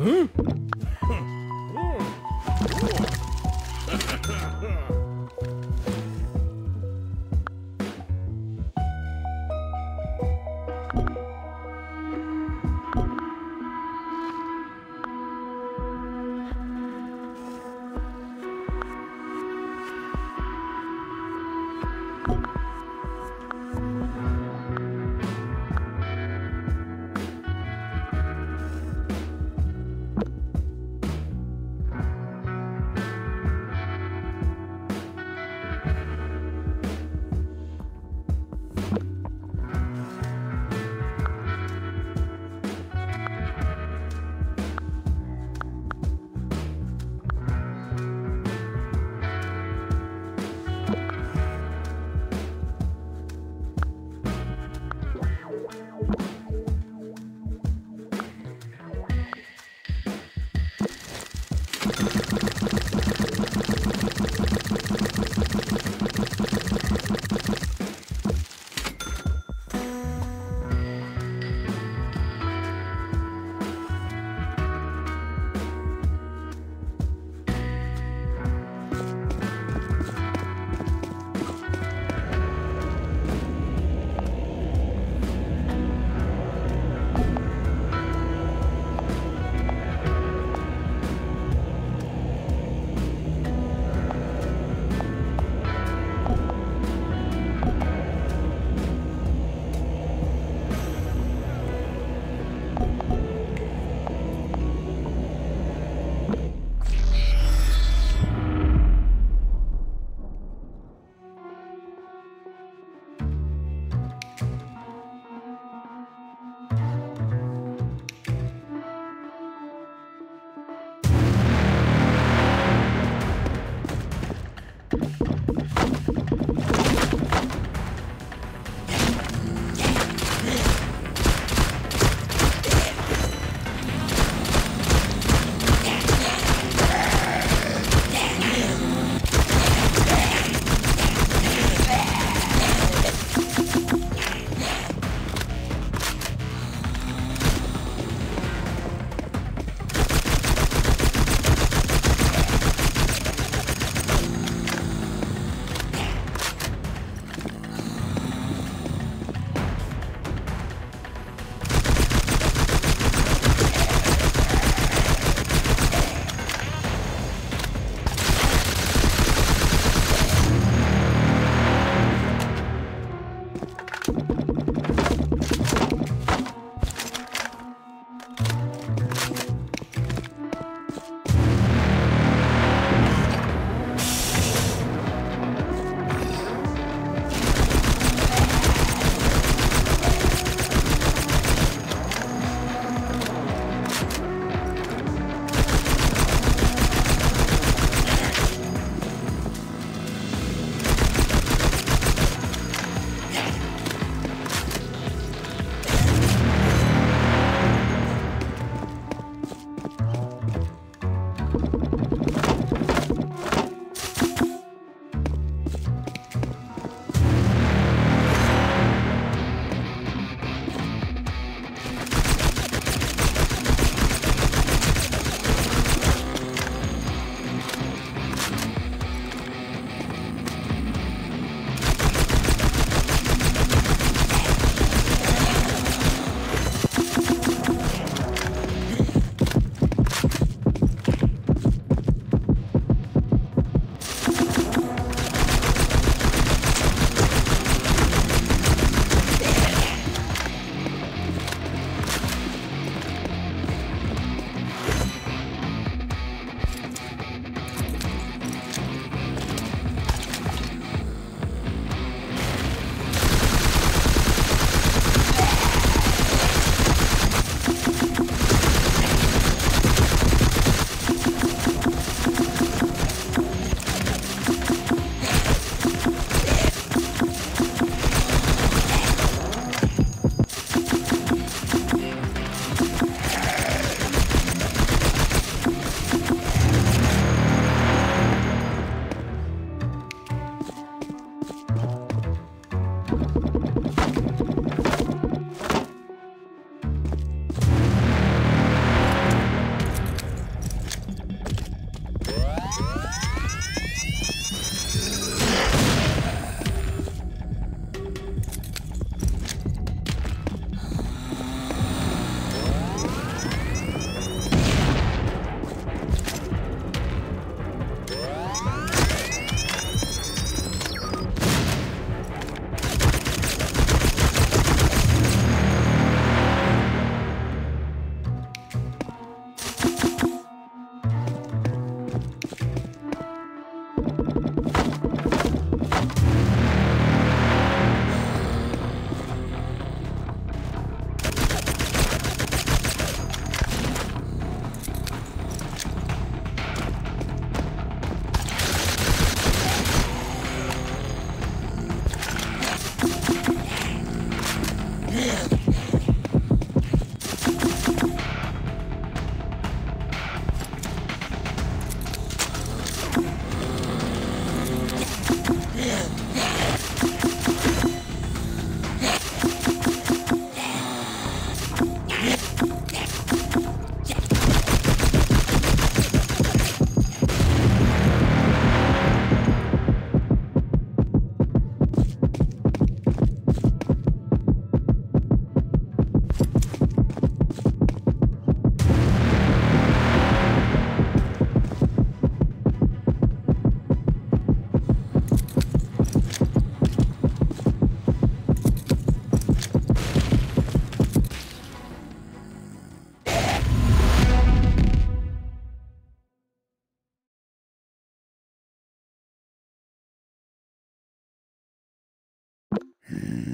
Hm? Mm.